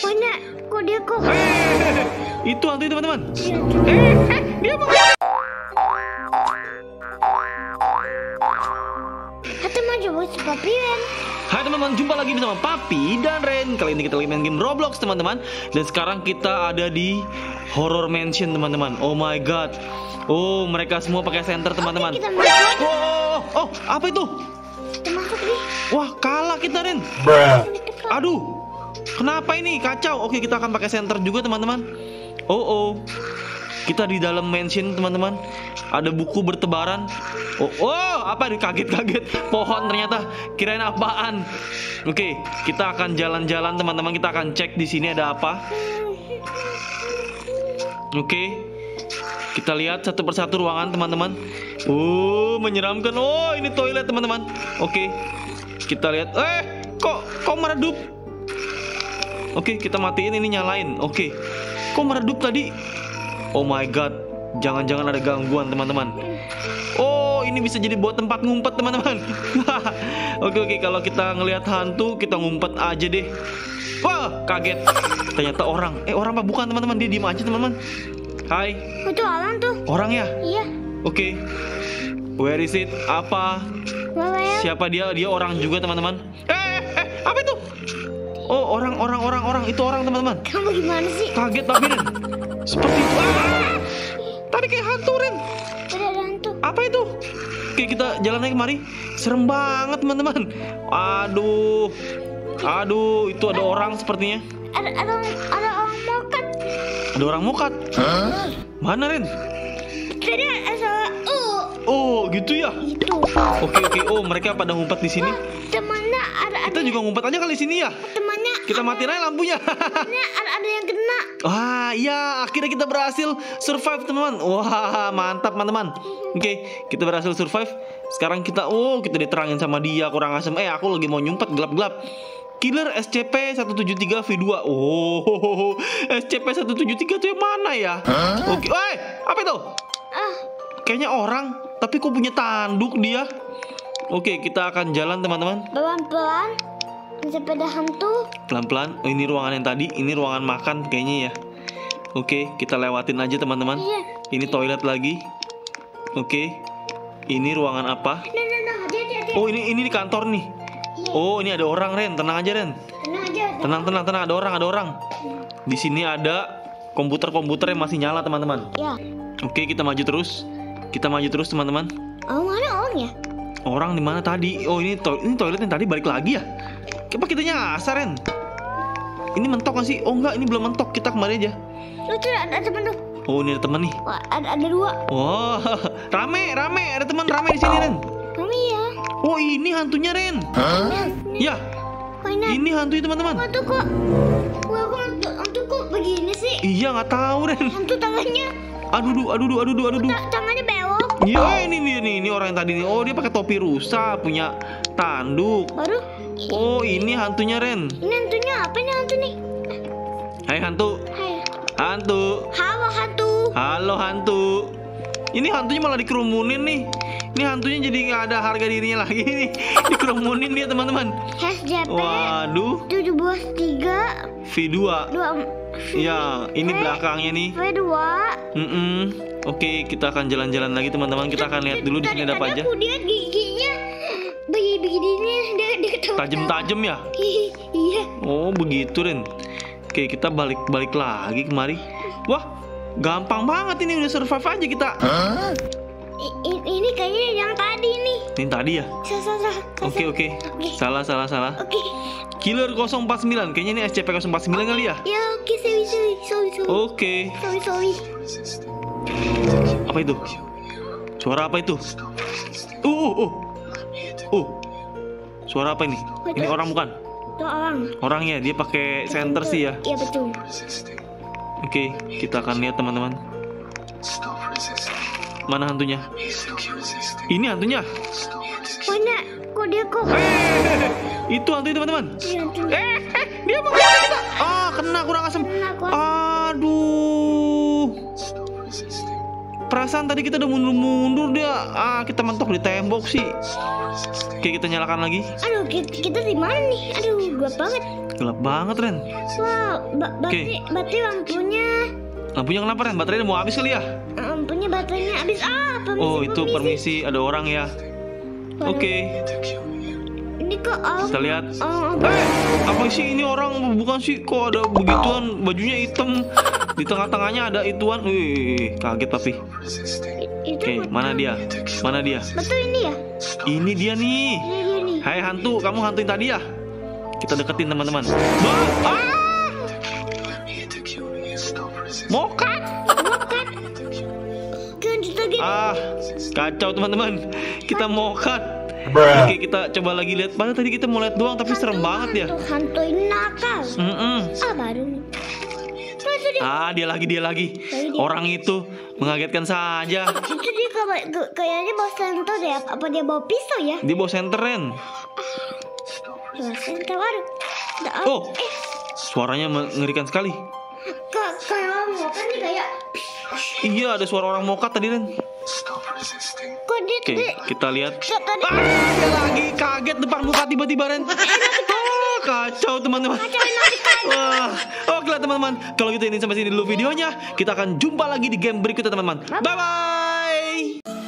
Mana? Kok dia kok? Eh, itu hantu teman-teman. Iya, Eh, eh, dia mau Kata mau coba si papi Ren. Hai teman-teman, jumpa lagi bersama Papi dan Ren Kali ini kita lagi main game Roblox teman-teman Dan sekarang kita ada di Horror Mansion teman-teman Oh my god Oh mereka semua pakai center teman-teman Kita masuk. Oh, oh, oh, apa itu? Kita masuk nih. Wah kalah kita Ren Aduh Kenapa ini? Kacau. Oke kita akan pakai center juga teman-teman. Oh oh. Kita di dalam mansion teman-teman. Ada buku bertebaran. Oh, oh. Apa ini? Kaget-kaget. Pohon ternyata. Kirain apaan? Oke kita akan jalan-jalan teman-teman. Kita akan cek di sini ada apa. Oke. Kita lihat satu persatu ruangan teman-teman. Oh menyeramkan. Oh ini toilet teman-teman. Oke. Kita lihat. Eh kok kok meredup Oke kita matiin ini nyalain. Oke. Kok meredup tadi? Oh my god. Jangan-jangan ada gangguan teman-teman. Oh ini bisa jadi buat tempat ngumpet teman-teman. Oke oke. Kalau kita ngelihat hantu Kita ngumpet aja deh. Wah kaget. Ternyata orang. Eh orang apa? Bukan teman-teman. Dia diem aja teman-teman. Hai. Itu alam tuh. Orang ya? Iya. Oke. Where is it? Apa. Siapa dia? Dia orang juga teman-teman. Eh, eh, apa itu? Oh, orang, orang, orang, orang. Itu orang teman-teman. Kamu gimana sih? Kaget tapi Ren. Seperti itu. Ah! Tadi kayak hantu Ren. Ada hantu. Apa itu? Oke, kita jalan aja kemari. Serem banget teman-teman. Aduh. Aduh, itu ada orang sepertinya. Ada ada ada orang mokat. Ada orang mokat. Mana Ren? Tadi ada uh Oh, gitu ya. itu. Oke, oke. Oh, mereka pada ngumpet di sini. Temannya ada ada Kita juga ngumpet aja kali di sini ya. temannya. Kita matiin aja lampunya. Temannya ada ada yang kena. Wah, iya, akhirnya kita berhasil survive, teman-teman. Wah, mantap, teman-teman. Oke, kita berhasil survive. Sekarang kita, oh, kita diterangin sama dia, kurang asem. Eh, aku lagi mau nyumpet gelap-gelap. Killer SCP 173 V2. Oh, SCP 173 itu yang mana ya? Oke, eh, apa itu? Ah, Kayaknya orang, tapi kok punya tanduk dia? Oke, kita akan jalan, teman-teman. pelan-pelan. Sepeda hantu. Pelan-pelan. Oh, ini ruangan yang tadi, ini ruangan makan kayaknya ya. Oke, kita lewatin aja teman-teman. Iya. Ini toilet lagi. Oke. Ini ruangan apa? Hati. Oh, ini ini di kantor nih. Oh, ini ada orang, Ren. Tenang aja, Ren. Tenang aja. Tenang, tenang, tenang. Ada orang, ada orang. Di sini ada komputer-komputer yang masih nyala, teman-teman. Ya. Oke, kita maju terus. Kita maju terus, teman-teman. Oh, mana orangnya? Orang di mana tadi? Oh, ini to ini toilet yang tadi balik lagi ya? Apa kita nyasar, Ren? Ini mentok gak sih? Oh enggak, ini belum mentok. Kita kembali aja. Lu tuh ada, ada temen tuh. Oh, ini ada teman nih. Wah, ada ada dua. Wah, rame, rame. Ada teman rame di sini, Ren. Kami ya. Oh, ini hantunya, Ren. Nah, Ya, ini hantunya, teman-teman. Hantu kok? Wah, kok hantu, hantu kok begini sih? Iya, nggak tahu, Ren. Hantu tangannya, Aduh, duh, aduh, duh, aduh, duh, aduh, duh. ta- tangannya bewok. Iya, ini nih, nih, ini orang yang tadi nih. Oh, dia pakai topi rusa, punya tanduk. Baru, Oh, ini hantunya, Ren. ini hantunya apa nih hantu nih? Hai, hantu. Hai. Hantu. Halo hantu. Halo, hantu. Ini hantunya malah dikerumunin nih. Ini hantunya jadi nggak ada harga dirinya lagi nih. Dikerumunin dia, teman-teman. SJP Waduh, 723 V2. 2 Ya, ini belakangnya nih. V2 Mm-mm. Oke, kita akan jalan-jalan lagi teman-teman. Kita akan lihat dulu di sini ada apa aja. Aku lihat giginya begini begini dia dia ketawa. Tajam-tajam ya? Iya. Oh, begitu, Ren. Oke, kita balik-balik lagi kemari. Wah, gampang banget ini udah survive aja kita. I- ini kayaknya yang tadi nih. Ini tadi ya? Salah. Oke, oke. Salah, salah, salah. Oke. Killer 049. Kayaknya ini SCP-049 kali ya? Ya oke sorry sorry sorry sorry. Oke. Sorry sorry. Apa itu? Suara apa itu? Uh, uh, uh. Uh. Suara apa ini? Ini orang bukan? Itu orang. Orangnya dia pakai center sih ya. Iya betul. Oke, kita akan lihat teman-teman. Mana hantunya? Ini hantunya. Mana? Kok dia kok? Eh, itu hantunya teman-teman. Iya. Eh, eh, dia mau kita. Ah, kena kurang asem. Kena kok. Aduh. Perasaan tadi kita udah mundur-mundur dia. Ah, kita mentok di tembok sih. Oke, kita nyalakan lagi. Aduh kita, kita di mana nih? Aduh gelap banget. gelap banget Ren. Wah, ba berarti, berarti lampunya Lampunya kenapa Ren? Baterainya mau habis kali ya? lampunya baterainya habis. Ah, permisi. Oh itu permisi ada orang ya. Oke, Ini kok oh, kita lihat. oh, Eh, apa sih ini orang bukan sih kok ada begituan bajunya hitam di tengah-tengahnya ada ituan. Wih, kaget tapi. Oke, mana dia? Mana dia? Betul ini ya? Ini dia nih. Ini dia nih. Hai hantu, kamu hantuin tadi ya? Kita deketin teman-teman. Ah! Mokat! Ah, kacau teman-teman. Kita mokat. Oke, kita coba lagi lihat. Padahal tadi kita mau lihat doang, tapi serem banget ya. Hantu, ini nakal. Baru nih. Dia. Ah, dia lagi, dia lagi. Orang itu mengagetkan saja. Itu dia kayak, kayak- kayaknya bawa sentor deh. Apa, dia bawa pisau ya? Dia bawa senteren. Bawa. Waduh. Apa? Oh, suaranya mengerikan sekali. Kayak mau kan nih kayak. Iya, ada suara orang mokat tadi, Ren. Dia Oke, tadi? kita lihat. Ah, dia lagi kaget depan muka tiba-tiba, Ren. Kacau, teman-teman. Wah, oke lah teman-teman. Kalau gitu ini sampai sini dulu videonya. Kita akan jumpa lagi di game berikutnya teman-teman. Bye bye.